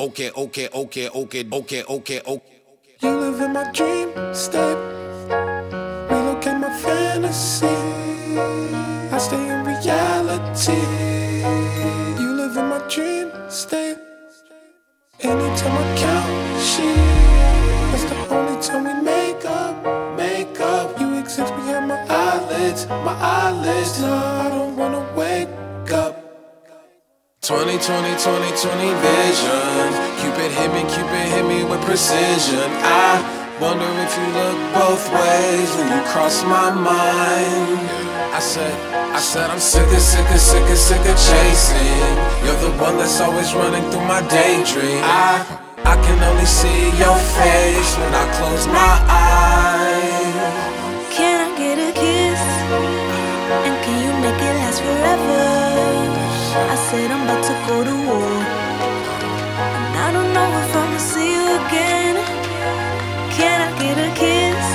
Okay, okay, okay, okay, okay, okay, okay. You live in my dream state. We look Relocate my fantasy. I stay in reality. You live in my dream state. Anytime I count sheep, that's the only time we make up. Make up. You exist behind my eyelids, my eyelids. No, I don't wanna wake. 20, 20, 20, 20 vision. Cupid hit me, Cupid hit me with precision. I wonder if you look both ways when you cross my mind. I said, I said I'm sick of, sick of, sick of, sick of chasing. You're the one that's always running through my daydream. I, I can only see your face when I close my eyes. Said I'm about to go to war. And I don't know if I'ma see you again. Can I get a kiss?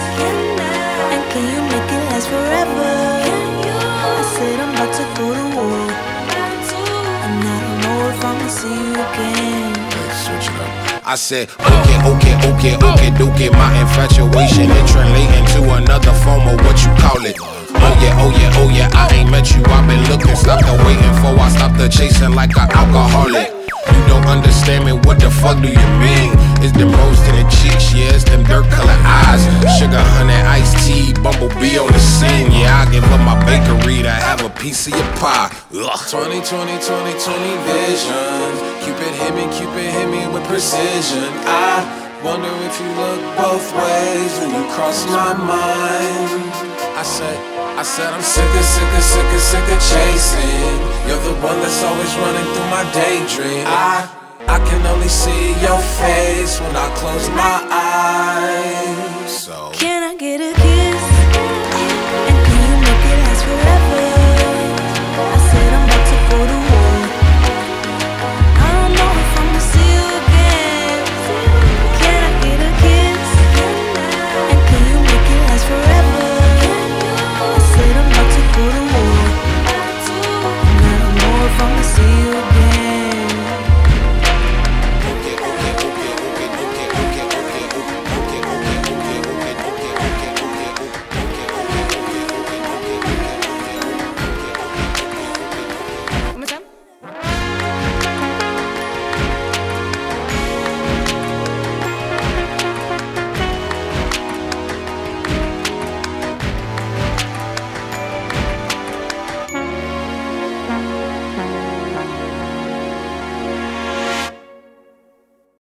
And can you make it last forever? I said I'm about to go to war. And I don't know if I'ma see you again. Switch it up. I said, okay, okay, okay, okay, okay. My infatuation it translating to another form of what you call it. Oh yeah, oh yeah, oh yeah. I ain't met you. I've been looking, and the chasing like an alcoholic. You don't understand me. What the fuck do you mean? It's them rose to the cheeks, yeah. It's them dirt color eyes. Sugar, honey, iced tea, bumblebee on the scene. Yeah, I give up my bakery to have a piece of your pie. Ugh. 20, 20, 20, 20 vision. Cupid hit me, Cupid hit me with precision. I wonder if you look both ways when you cross my mind. I said, I said I'm sick of, sick of, sick of, sick of chasing. You're the one that's always running through my daydream. I, I can only see your face when I close my eyes.